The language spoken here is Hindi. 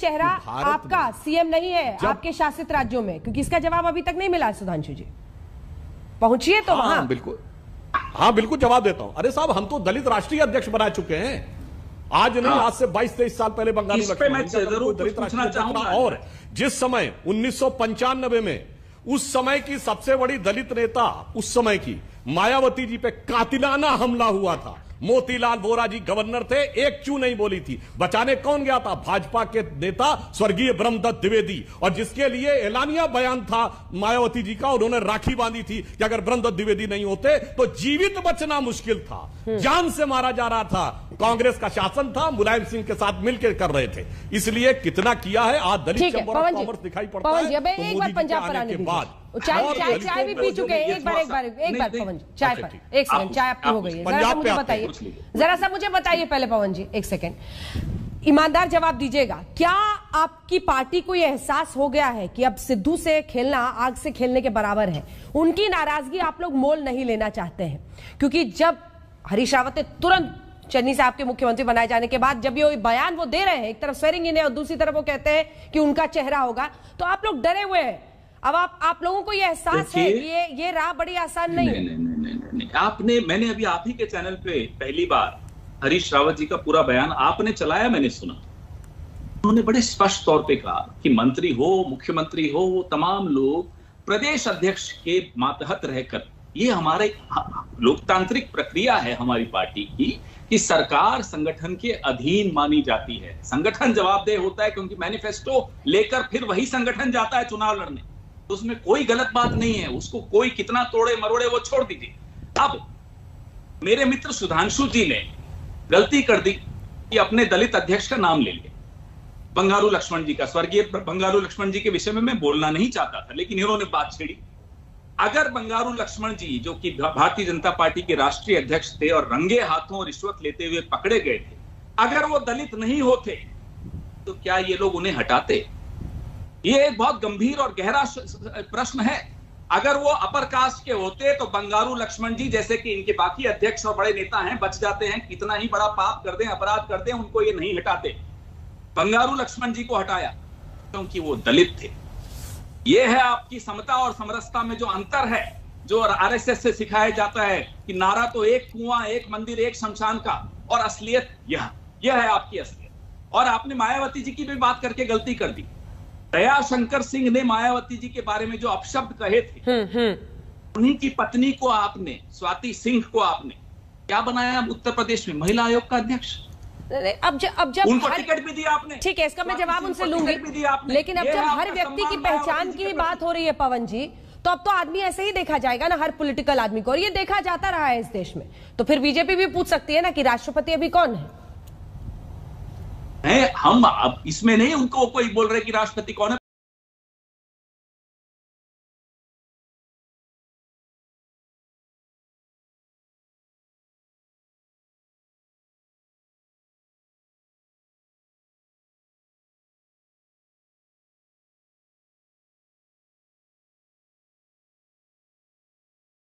चेहरा आपका सीएम नहीं है आपके शासित राज्यों में क्योंकि इसका जवाब अभी तक नहीं मिला सुधांशु जी। पहुंचिए तो हाँ वहाँ। बिल्कुल। हाँ बिल्कुल जवाब देता हूँ। अरे साहब हम तो दलित राष्ट्रीय अध्यक्ष बना चुके हैं। आज नहीं हाँ। आज से 22 23 साल पहले बंगाली इस पे मैं ज़रूर दलित राष्ट्रीय। और जिस समय उन्नीस सौ पंचानबे में उस समय की सबसे बड़ी दलित नेता उस समय की मायावती जी पे कातिलाना हमला हुआ था। मोतीलाल वोरा जी गवर्नर थे एक चू नहीं बोली थी। बचाने कौन गया था? भाजपा के नेता स्वर्गीय ब्रह्मदत्त द्विवेदी। और जिसके लिए एलानिया बयान था मायावती जी का उन्होंने राखी बांधी थी कि अगर ब्रह्मदत्त द्विवेदी नहीं होते तो जीवित बचना मुश्किल था। जान से मारा जा रहा था। कांग्रेस का शासन था मुलायम सिंह के साथ मिलकर कर रहे थे। इसलिए कितना किया है? आज दलित चैम्बर ऑफ़ कॉमर्स दिखाई पड़ता है तो एक बार पंजाब पर आने के बाद। चाय चाय चाय भी पी चुके हैं। एक बार एक बार एक बार पवन जी चाय पर। एक सेकंड चाय आपकी हो गई है। जरा सा मुझे बताइए। जरा सा मुझे बताइए पहले पवन जी एक सेकंड। ईमानदार जवाब दीजिएगा। क्या आपकी पार्टी को यह एहसास हो गया है कि अब सिद्धू से खेलना आग से खेलने के बराबर है? उनकी नाराज़गी आप लोग मोल नहीं लेना चाहते हैं। क्योंकि जब हरीश रावत ने तुरंत चन्नी साहब के मुख्यमंत्री बनाए जाने के बाद जब ये बयान वो दे रहे हैं एक तरफ़ स्वेरिंग इन है और दूसरी तरफ़ वो कहते हैं कि उनका चेहरा होगा। तो आप लोग डरे हुए हैं। अब आप आप लोगों को ये एहसास है कि ये ये राह बड़ी आसान नहीं नहीं नहीं है नहीं नहीं नहीं नहीं। आपने मैंने अभी आप ही के चैनल पे पहली बार हरीश रावत जी का पूरा बयान आपने चलाया मैंने सुना। उन्होंने बड़े स्पष्ट तौर पे कहा कि मंत्री हो मुख्यमंत्री हो वो तमाम लोग प्रदेश अध्यक्ष के मातहत रहकर ये हमारे लोकतांत्रिक प्रक्रिया है हमारी पार्टी की कि सरकार संगठन के अधीन मानी जाती है। संगठन जवाबदेह होता है क्योंकि मैनिफेस्टो लेकर फिर वही संगठन जाता है चुनाव लड़ने। तो उसमें कोई गलत बात नहीं है। उसको कोई कितना तोड़े मरोड़े वो छोड़ दीजिए। अब मेरे मित्र सुधांशु जी ने गलती कर दी कि अपने दलित अध्यक्ष का नाम ले लिया। बंगारू लक्ष्मण जी का, स्वर्गीय बंगारू लक्ष्मण जी के विषय में मैं बोलना नहीं चाहता था, लेकिन इन्होंने बात छेड़ी। अगर बंगारू लक्ष्मण जी, जो कि भारतीय जनता पार्टी के राष्ट्रीय अध्यक्ष थे और रंगे हाथों रिश्वत लेते हुए पकड़े गए थे, अगर वो दलित नहीं होते तो क्या ये लोग उन्हें हटाते? ये एक बहुत गंभीर और गहरा प्रश्न है। अगर वो अपर कास्ट के होते तो बंगारू लक्ष्मण जी जैसे कि इनके बाकी अध्यक्ष और बड़े नेता हैं, बच जाते हैं। कितना ही बड़ा पाप कर दें, अपराध कर दें, उनको ये नहीं हटाते। बंगारू लक्ष्मण जी को हटाया, क्योंकि वो दलित थे। ये है आपकी समता और समरसता में जो अंतर है जो आरएसएस से सिखाया जाता है कि नारा तो एक कुआँ एक मंदिर एक शमशान का और असलियत यह यह है आपकी असलियत। और आपने मायावती जी की भी बात करके गलती कर दी। दया शंकर सिंह ने मायावती जी के बारे में जो अपशब्द कहे थे हम्म हम्म। उन्हीं की पत्नी को आपने स्वाति सिंह को आपने क्या बनाया उत्तर प्रदेश में? महिला आयोग का अध्यक्ष। अब जब अब जब उनको हर- टिकट भी दिया आपने। ठीक है इसका मैं जवाब उनसे लूँगी। लेकिन अब जब हर व्यक्ति की पहचान की बात हो रही है पवन जी तो अब तो आदमी ऐसे ही देखा जाएगा ना हर पॉलिटिकल आदमी को। और ये देखा जाता रहा है इस देश में। तो फिर बीजेपी भी पूछ सकती है ना कि राष्ट्रपति अभी कौन है? है हम अब इसमें नहीं उनको कोई बोल रहे कि राष्ट्रपति कौन है